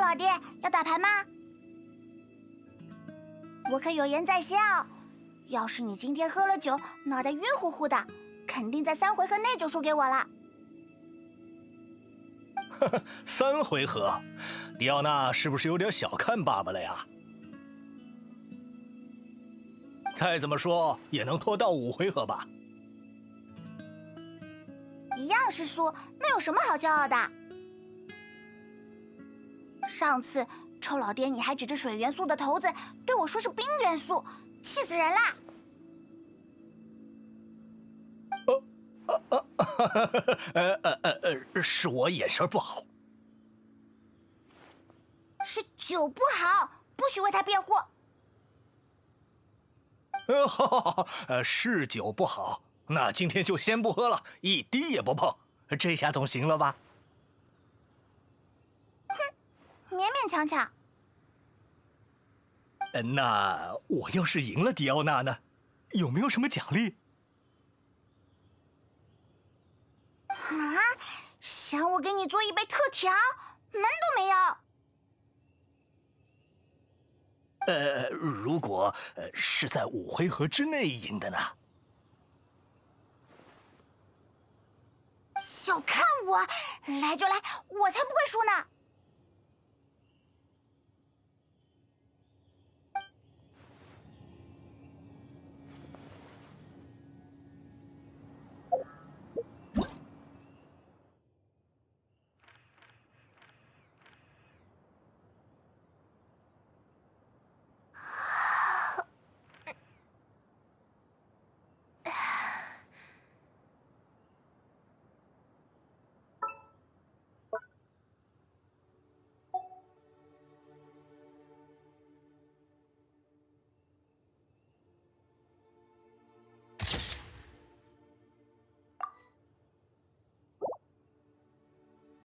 臭老爹要打牌吗？我可有言在先哦，要是你今天喝了酒，脑袋晕乎乎的，肯定在三回合内就输给我了。呵呵，三回合，迪奥娜是不是有点小看爸爸了呀？再怎么说也能拖到五回合吧？一样是输，那有什么好骄傲的？上次臭老爹你还指着水元素的头子对我说是冰元素，气死人啦！呃呃呃呃呃呃，是我眼神不好，是酒不好，不许为他辩护。呃，好好好，呃，是酒不好，那今天就先不喝了，一滴也不碰，这下总行了吧？勉勉强强。呃，那我要是赢了迪奥娜呢？有没有什么奖励？啊！想我给你做一杯特调，门都没有。呃，如果呃是在五回合之内赢的呢？小看我，来就来，我才不会输呢。